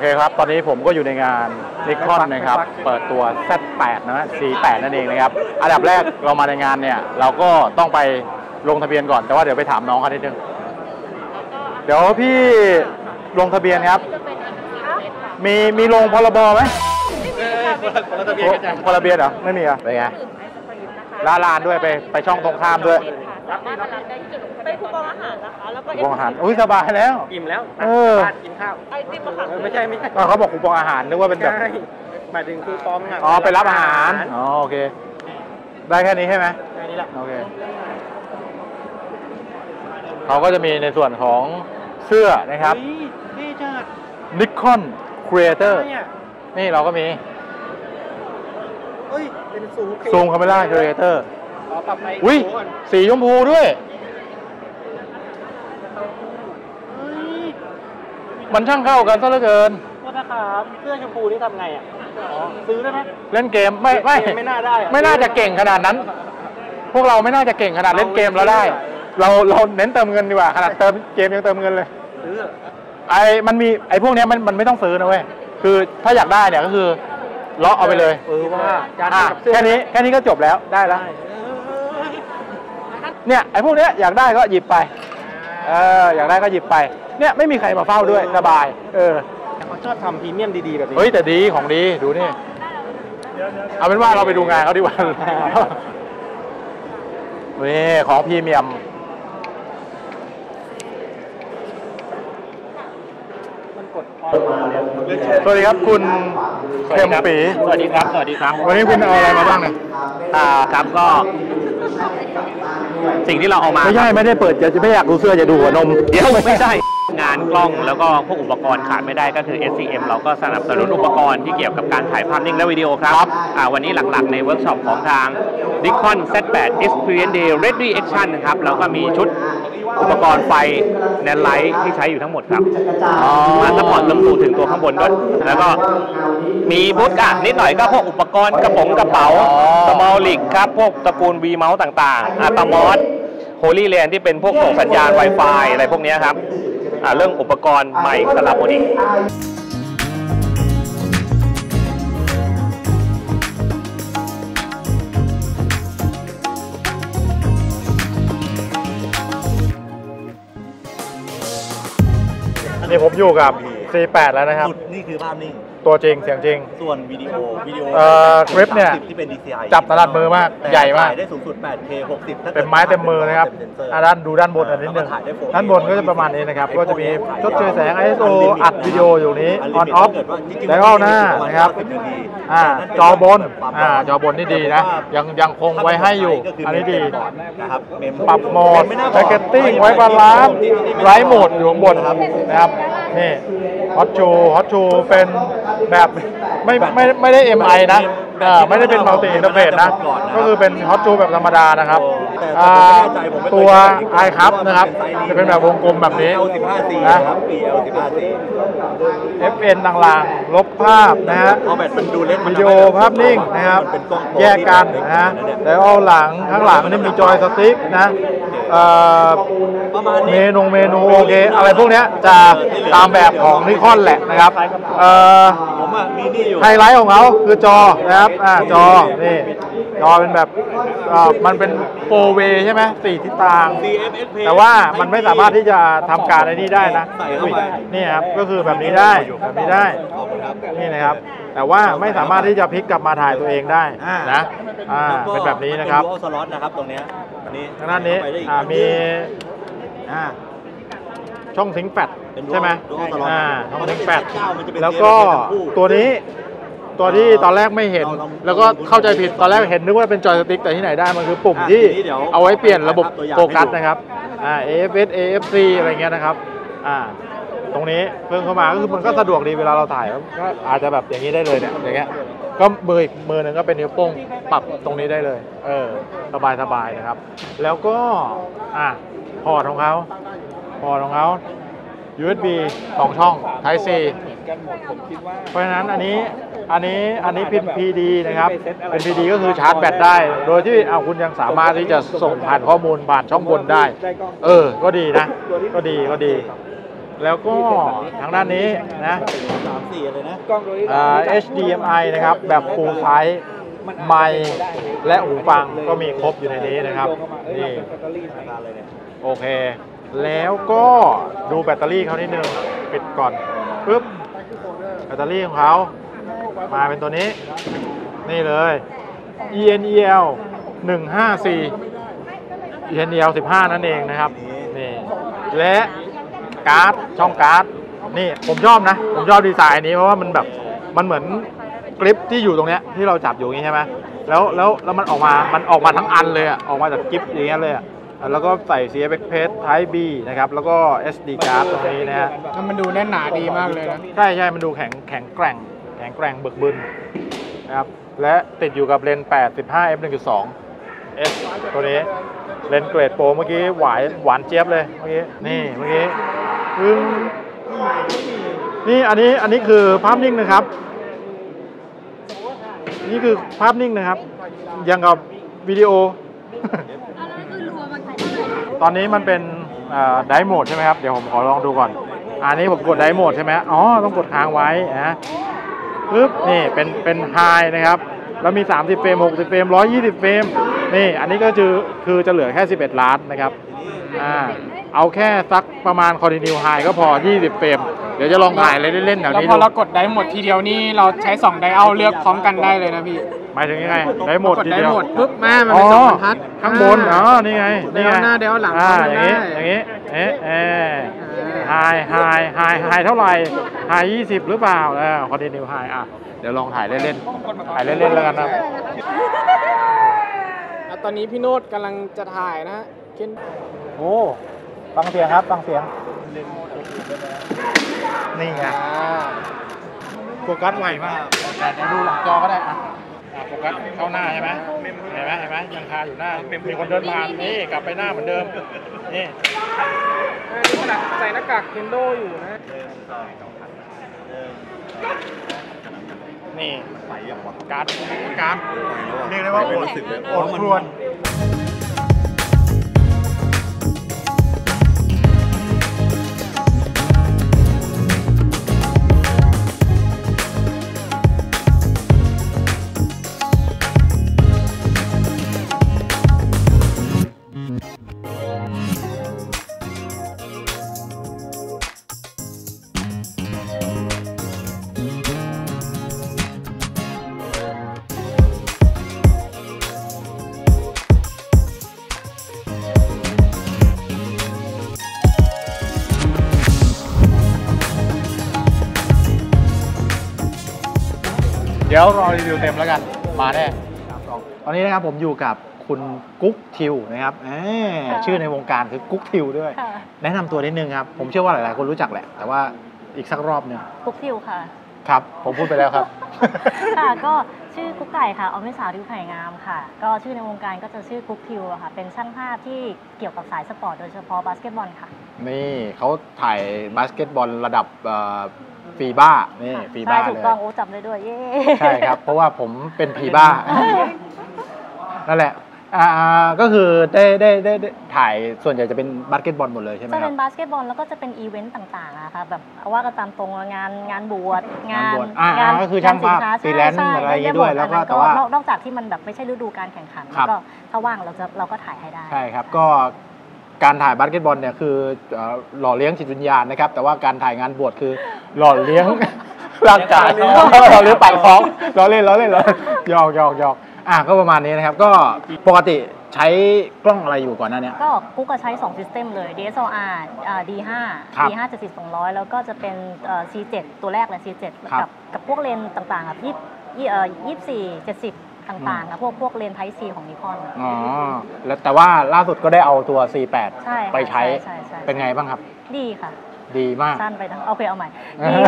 เคครับ ตอนนี้ผมก็อยู่ในงานนิคอนนะครับ เปิดตัว Z8 นะ C8 นั่นเองนะครับ อันดับแรกเรามาในงานเนี่ย เราก็ต้องไปลงทะเบียนก่อน แต่ว่าเดี๋ยวไปถามน้องเขานิดนึง เดี๋ยวพี่ลงทะเบียนครับ มีมีลงพรบไหมพรบเบียนเหรอ ไม่มีเหรอเป็นไงลาลานด้วยไปไปช่องตรงข้ามด้วย ไปคูปองอาหารนะคะ แล้วก็คูปองอาหารอุ้ยสบายแล้ว อิ่มแล้วเออ บ้านกินข้าวไอติมอะค่ะเออไม่ใช่ไม่ใช่อ้าวเขาบอกคูปองอาหารนึกว่าเป็นแบบใช่หมายถึงคูปองะอ๋อไปรับอาหารอ๋อโอเค ได้แค่นี้ใช่ไหมแค่นี้แหละโอเคเขาก็จะมีในส่วนของเสื้อนะครับเฮ้ยนี่จัด Nikon Creator อะไรอะนี่เราก็มีเฮ้ยเป็นสูงซูมคาเมล่า Creator ขอ ปรับไปอุ้ยก่อนสีชมพูด้วยเฮ้ยมันช่างเข้ากันซะเหลือเกินโทษนะครับเสื้อชมพูนี่ทำไงอะอ๋อซื้อได้ไหมเล่นเกมไม่ไม่เกมไม่น่าได้อะไม่น่าจะเก่งขนาดนั้น พวกเราไม่น่าจะเก่งขนาดเล่นเกมแล้วได้ เราเราเน้นเติมเงินดีกว่าขนาดเติมเกมยังเติมเงินเลยซื้อไอ้มันมีไอ้พวกเนี้ยมันมันไม่ต้องซื้อนะเว้ยคือถ้าอยากได้เนี่ยก็คือเลาะเอาไปเลยเออว่าจานอะกับเสื้อแค่นี้แค่นี้ก็จบแล้วได้แล้วได้เออ เนี่ยไอ้พวกเนี้ยอยากได้ก็หยิบไปเอออยากได้ก็หยิบไปเนี่ยไม่มีใครมาเฝ้าด้วยสบาย เออเขาชอบทำพรีเมียมดีๆแบบนี้เฮ้ยแต่ดีของดีดูนี่เอาเป็นว่าเราไปดูงานเขาดีกว่านี่ของพรีเมียมมันกดออนมาแล้วสวัสดีครับคุณเข็มปีสวัสดีครับ สวัสดีครับ วันนี้คุณเอาอะไรมาบ้างเนี่ยอ่าครับก็ สิ่งที่เราเอามา ไม่ใช่ไม่ได้เปิดจะไม่อยากดูเสื้อจะดูหัวนมเดี๋ยวไม่ใช่งานกล้องแล้วก็พวกอุปกรณ์ขาดไม่ได้ก็คือ SCM เราก็สนับสนุนอุปกรณ์ที่เกี่ยวกับการถ่ายภาพนิ่งและวิดีโอครับอ่าวันนี้หลักๆในเวิร์กช็อปของทาง Nikon Z8 Experience Day Ready Action นะครับแล้วก็มีชุด อุปกรณ์ไฟ Nanlite ที่ใช้อยู่ทั้งหมดครับมา support ลงสู่ถึงตัวข้างบนด้วย แล้วก็มีบูธอะนิดหน่อยก็พวกอุปกรณ์กระป๋องกระเป๋า SmallRig ครับ พวกตระกูล V เมาส์ต่างๆอัตมอสโฮลี่แลนที่เป็นพวกส่งสัญญาณ Wi-Fi อะไรพวกเนี้ยครับอ่าเรื่องอุปกรณ์ไมค์ Saramonic นี่ผมอยู่กับ C8 แล้วนะครับสุดนี่คือภาพนิ่ง ตัวจริงเสียงจริง ส่วนวิดีโอวิดีโอเอ่อคลิปเนี่ย30ที่เป็น DCI จับถนัดมือมากแต่ใหญ่มาก ถ่ยได้สูงสุด 8K 60ถ้ากิดเต็มไม้เต็มมือนะครับเต็มเซ็นเซอร์อะด้านดูด้านบนอันนิดนึงแล้วก็ถ่ายได้ 4K ด้านบนก็จะประมาณนี้นะครับไอ้ก็จะมีพวกนี้ชดเชยแสงถ่าย ISO ได้อัดวิดีโออยู่นี้ Unlimited on off ถ้าเกิดว่าจริงๆแล้วก็หน้านะครับประมาณ90นาทีอ่าแต่จอบนปรับอ่าจอบนนี่ดีนะ ยังยังคงไว้ให้อยู่ก็คือันนี้ดีเมมเบอร์นะครับเมมปรับโหมดไม่น่าแพคเกตติ้งไว้บาลานซ์ไร้โหมดอยู่ข้างบนนะครับนี่ ฮอตชูฮอตชูเป็นแบบ ไม่ไม่ไม่ได้ MI นะอ่าไม่ได้เป็นมัลติอินเทอร์เฟสนะ ก็คือเป็นฮอตชูแบบธรรมดานะครับแต่อ่าแต่ผมไม่แน่ใจผมไม่เคยตัวเห็นไอคัพนะครับ จะเป็นแบบวงกลมแบบนี้ L15C นะนะครับ PL15C FN ต่างๆลบภาพนะฮะพอแบตมันดูเล็กมันวิดีโอภาพนิ่งนะครับมันเป็นกล้องโปรแยกกันนะแล้วเอาหลังข้างหลังนี่มีจอยสติ๊กนะเอ่อประมาณเมนี้นูเมนูโอเค อะไรพวกเนี้ยจะตามแบบของนิคอนแหละนะครับเอ่อผมอะมีนี่อยู่ไฮไลท์ของเขาคือจอนะครับอ่าจอนี่จอเป็นแบบเอ่อมันเป็นโฟเวใช่ไหมสี่ทิศทาง CFS แต่ว่ามันไม่สามารถที่จะทำการไอ้นี่ได้นะใส่เข้าไป นี่ครับก็คือแบบนี้ได้แบบนี้ได้ขอบคุณครับ นี่นะครับ แต่ว่าไม่สามารถที่จะพลิกกลับมาถ่ายตัวเองได้อ่านะอ่าเป็นแบบนี้นะครับ เป็น dual slot นะครับตรงเนี้ยอันนี้ทางด้านนี้ไปได้อีกอ่ามีอ่า ช่องซิงค์แฟตเป็น dual- ใช่ไหม dual slot อ่าช่องซิงค์แฟตเก้ามันจะเป็นแล้วก็ CFS ทั้งคู่ตัวนี้ตัวที่ตอนแรกไม่เห็น เราลองแล้วก็เข้าใจผิดตอนแรกเห็นนึกว่าเป็นจอยสติ๊กแต่ที่ไหนได้มันคือปุ่มอะที่ทีนี้เดี๋ยวเอาไว้เปลี่ยนระบบตัวอย่างโฟกัสให้ดู นะครับอ่า AFS AFC อะไรเงี้ยนะครับอ่าตรงนี้เพิ่มเข้ามาก็คือมันก็สะดวกดีเวลาเราถ่ายก็อาจจะแบบอย่างนี้ได้เลยเนี่ยอย่างเงี้ยก็มืออีกมือหนึ่งก็เป็นนิ้วโป้งปรับตรงนี้ได้เลย เออสบายสบายนะครับ แล้วก็อะพอร์ตของเขา พอร์ตของเขา USB สองช่อง Type C เพราะฉะนั้นอันนี้อันนี้อันนี้เป็น PD นะครับ เป็น PD ก็คือชาร์จแบตได้ โดยที่เอาคุณยังสามารถที่จะส่งผ่านข้อมูลผ่านช่องบนได้ เออ ก็ดีนะ ก็ดีก็ดี แล้วก็ทางด้านนี้นะสามสี่เลยนะอ่า HDMI นะครับแบบ full size ไมค์และหูฟังก็มีครบอยู่ในนี้นะครับนี่ราคาเลยเนี่ยโอเค แล้วก็ดูแบตเตอรี่เขานิดนึงปิดก่อนปึ๊บแบตเตอรี่ของเขามาเป็นตัวนี้ นี่เลย ENEL 154 ENEL 15 นั่นเองนะครับนี่และการ์ดช่องการ์ดนี่ผมชอบนะ ผมชอบดีไซน์นี้เพราะว่ามันแบบมันเหมือนกริปที่อยู่ตรงเนี้ยที่เราจับอยู่อย่างนี้ใช่ไหมแล้วแล้วแล้วมันออกมา มันออกมาทั้งอันเลยอะออกมาจากกิฟอย่างเงี้ยเลยอะ แล้วก็ใส่ CFX Page Type B นะครับ แล้วก็ SD card ตรงนี้นะฮะ แล้วมันดูแน่นหนาดีมากเลยนะ ใช่ใช่มันดูแข็งแข็งแกร่ง แข็งแกร่งเบิกบึนนะครับ และติดอยู่กับเลนส์85 f 1.2 S ตัวนี้ เลนส์เกรดโปรเมื่อกี้หวานหวานเจี๊ยบเลย เมื่อกี้ นี่เมื่อกี้อึ้งนี่อันนี้อันนี้คือภาพนิ่งนะครับ นี่คือภาพนิ่งนะครับ ยังกับวิดีโอ ตอนนี้มันเป็นไดโหมดใช่ไหมครับ เดี๋ยวผมขอลองดูก่อน อันนี้ผมกด drive mode ใช่ไหมอ๋อ ต้องกดค้างไว้นะปึ๊บ นี่ เป็น เป็น high นะครับ แล้วมี 30 เฟรม 60 เฟรม 120 เฟรม นี่ อันนี้ก็คือ คือจะเหลือแค่ 11 ล้านนะครับ อ่า เอาแค่สักประมาณ Continue High ก็พอ 20 เฟรม เดี๋ยวจะลองถ่ายเล่นๆแถวนี้แล้วพอเรากดได้หมดทีเดียวนี่ เราใช้2ไดเอาเลือกพร้อมกันได้เลยนะพี่ หมายถึงยังไง drive mode กดทีได้เดียวหมดปุ๊บแม่มันอ๋เป็นสองอบรรทัดข้างบนอ๋อนี่ไงนี่ไงเดี๋ยวหน้าเดี๋ยวหลังอ่าทำอย่างนี้ได้อย่างนี้เอ๊ะเอ๊ะ high high high high เท่าไหร่ high 20หรือเปล่าเออ continue high อะเดี๋ยวลองถ่ายเล่นๆถ่ายเล่นๆแล้วกันนะอะตอนนี้พี่โนดกำลังจะถ่ายนะเคนโอ้ฟังเสียงครับฟังเสียงนี่ไงอ่าโฟกัสไวมากแต่เดี๋ยวดูหลังจอก็ได้อะ อะโฟกัสเข้าหน้าใช่ไหมเห็นไหมเห็นไหมยังคาอยู่หน้า มีคนเดินผ่านนี่กลับไปหน้าเหมือนเดิม นี่อ่านี่ขนาดใส่หน้ากากเคนโดอยู่นะ นี่ไปยังวะการ์ดการ์ดไปแล้วอะเรียกได้ว่าไม่อดรู้สึกเลยอดครวน เดี๋ยวรอรีวิวเต็มแล้วกัน มาแน่ตอนนี้นะครับผมอยู่กับคุณกุ๊กทิวนะครับแหมค่ะชื่อในวงการคือกุ๊กทิวด้วยค่ะแนะนำตัวนิดนึงครับ ผมเชื่อว่าหลายๆ คนรู้จักแหละ แต่ว่าอีกสักรอบหนึ่งกุ๊กทิวค่ะ ครับ ผมพูดไปแล้วครับ ค่ะ ก็ชื่อกุ๊กไก่ค่ะออมเมสาวทิวไผ่งามค่ะ ก็ชื่อในวงการก็จะชื่อกุ๊กทิวอะค่ะ เป็นช่างภาพที่เกี่ยวกับสายสปอร์ตโดยเฉพาะบาสเกตบอลค่ะ นี่เขาถ่ายบาสเกตบอลระดับ ฟีบ้านี่ค่ะฟีบ้าใช่ถูเลกยต้องโอ้จำได้ด้วยเย้ใช่ครับ เพราะว่าผมเป็นพีบ้า นั่นแหละอ่าก็คือได้ได้ได้ได้ถ่ายส่วนใหญ่จะเป็นบาสเกตบอลหมดเลยใช่ไหมจะครัเป็บนบาสเกตบอลแล้วก็จะเป็นอีเวนต์ต่างๆอะค่ะแบบเอาว่ากันตามตรงอะงานงานบวชงานงานบวชอ่าก็คือช่างภาพนสินค้ freelance ใช่อะไรอย่างงี้หมด้วยแล้วก็อันนั้นแต่ว่านอกนอกจากที่มันแบบไม่ใช่ฤดูการแข่งขันครับก็ถ้าว่างเราจะเราก็ถ่ายให้ได้ใช่ครับก็ การถ่ายบาสเกตบอลเนี่ยคือเอ่อหล่อเลี้ยงจิตวิญญาณนะครับ แต่ว่าการถ่ายงานบวชคือหล่อเลี้ยง ร่างกายหล่อเลี้ยงปากท้องล้อเล่นล้อเล่นล้อเล่นหยอกหยอกหยอกอะก็ประมาณนี้นะครับ ก็ปกติใช้กล้องอะไรอยู่ก่อนหน้าเนี้ย ก็กุ๊กก็ใช้2 System เลย DSLR อ่า D5 ครับ D5 70 200 แล้วก็จะเป็นเอ่อ C7 ตัวแรกเลย C7 ครักับกับพวกเลนส์ต่างๆครับยี่ยี่เอ่อยี่สี่เจ็ดสิบ ต่างๆครับพวกพวกเลนส์ไทซีของนิคอนอ๋อแล้วแต่ว่าล่าสุดก็ได้เอาตัว C8 ใช่ค่ะไปใช้ใช่ใช่ใช่เป็นไงบ้างครับ ดีค่ะ ดีมากสั้นไปทั้งโอเคเอาใหม่อ่าดี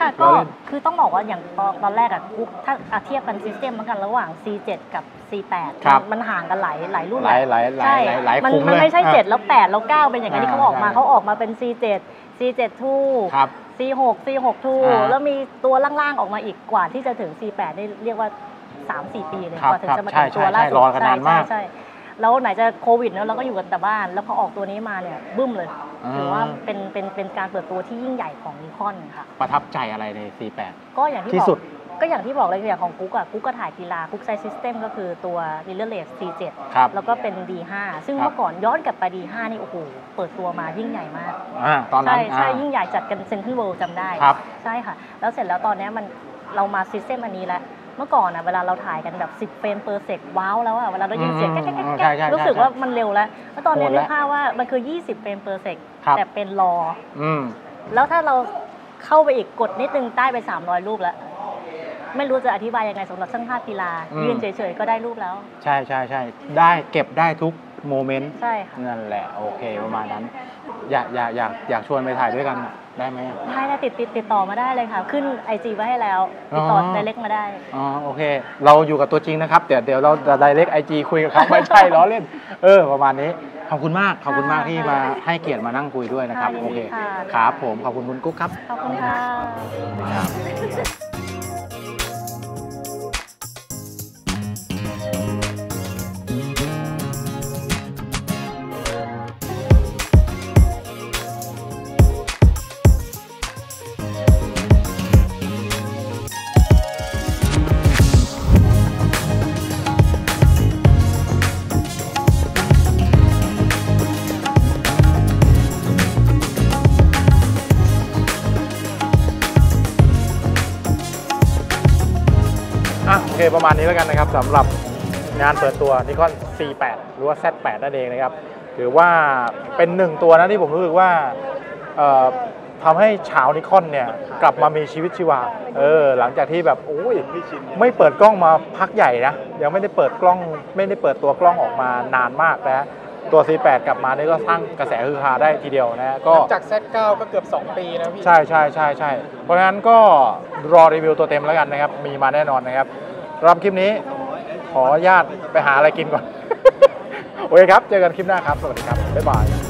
ค่ะล้ก็อเล่นคือต้องบอกว่าอย่างตอนตอนแรกอะกุ๊กถ้าอะเทียบกันซิสเต็มกันระหว่าง C7 กับ C8 ครับมันมันห่างกันหลายหลายรุ่นหลายหลายหลายใช่หลายหลายมันคุ้มมันเลยไม่ใช่อะ7แล้ว 8 แล้ว 9 เป็นอย่างนั้นที่เขาออกมาอ่าเขาออกมาเป็น C7 C7 2ครับ C6 C6 อ่า2แล้วมีตัวล่างๆออกมาอีกกว่าที่จะถึง C8 ได้เรียกว่า 3-4 ปีเลยครับกว่าถึงครับจะมาใช่ถึงตัวใช่ล่าสุดรอกันนานมากใช่ใช่แล้วไหนจะโควิดเนอะเราก็อยู่กันแต่บ้าน แล้วพอออกตัวนี้มาเนี่ยบึ้มเลยอ่าถือว่าเป็นเป็นเป็นการเปิดตัวที่ยิ่งใหญ่ของนิคอนค่ะประทับใจอะไรใน Z8 ก็อย่างที่ที่บอกสุดก็อย่างที่บอกเลยอย่างของกุ๊กอะกุ๊กก็ถ่ายกีฬากุ๊กไซซิสเต็มก็คือตัว r e l a y C7 ครับแล้วก็เป็น D5 ซึ่งครับเมื่อก่อนย้อนกลับไป D5 นี่โอ้โหเปิดตัวมายิ่งใหญ่มากอ่าตอนนั้นใช่ใช่อ่ายิ่งใหญ่จัดกันเซ็นทรัลเวิลด์จำได้ครับใช่ค่ะ แล้วเสร็จแล้วตอนเนี้ยมันเรามา system อันนี้แล้ว เมื่อก่อนอะเวลาเราถ่ายกันแบบ10 frame per sec ว้าวแล้วอะเวลาเรายินเสียงอืมแก๊กแก๊กอืมแก๊กใช่ใช่รู้สึกใช่ว่ามันเร็วแล้วแล้วตอนนี้โหดนึแล้กวภาพว่ามันคือ 20 frame per sec ครับแต่เป็น raw อืมแล้วถ้าเราเข้าไปอีกกดนิดนึงใต้ไป 300 รูปแล้วไม่รู้จะอธิบายยังไงสำหรับช่างภาพกีฬาอืมยืนเฉยๆก็ได้รูปแล้ว ใช่ใช่ใช่ได้เก็บได้ทุก moment ใช่ค่ะนั่นแหละโอเคประมาณนั้น อยากอยากอยากอยากชวนไปถ่ายด้วยกันอะได้ไหมอะได้ได้ติดติดติดต่อมาได้เลยค่ะ ขึ้นไอจีไว้ให้แล้ว ติดต่ออ๋อไดเรกมาได้ อ๋อโอเค เราอยู่กับตัวจริงนะครับเดี๋ยวเดี๋ยวเราจะไดเรกไอจีคุยกับเขาไม่ใช่ล้อเล่น เออ ประมาณนี้ขอบคุณมากขอบคุณมากที่มาให้เกียรติมานั่งคุยด้วยนะครับ ค่ะโอเคยินดีค่ะ ครับผมขอบคุณคุณกุ๊กครับ ขอบคุณค่ะ ครับ ประมาณนี้แล้วกันนะครับสำหรับงานเปิดตัว Nikon C8 หรือว่า Z8 นั่นเองนะครับถือว่าเป็นหนึ่งตัวนะที่ผมรู้สึกว่าเอ่อทำให้ชาวนิคอนเนี่ยกลับมามีชีวิตชีวา เออหลังจากที่แบบโอ้ยไม่เปิดกล้องมาพักใหญ่นะยังไม่ได้เปิดกล้องไม่ได้เปิดตัวกล้องออกมานานมากนะตัว C8 กลับมานี่ก็สร้างกระแสฮือฮาได้ทีเดียวนะก็จาก Z9 ก็เกือบ 2 ปีนะพี่ ใช่ใช่ใช่ใช่เพราะฉะนั้นก็รอรีวิวตัวเต็มแล้วกันนะครับ มีมาแน่นอนนะครับสำห รับคลิปนี้ ขออนุญาตไปหาอะไรกินก่อน โอเคครับ เจอกันคลิปหน้าครับ สวัสดีครับ บ๊ายบาย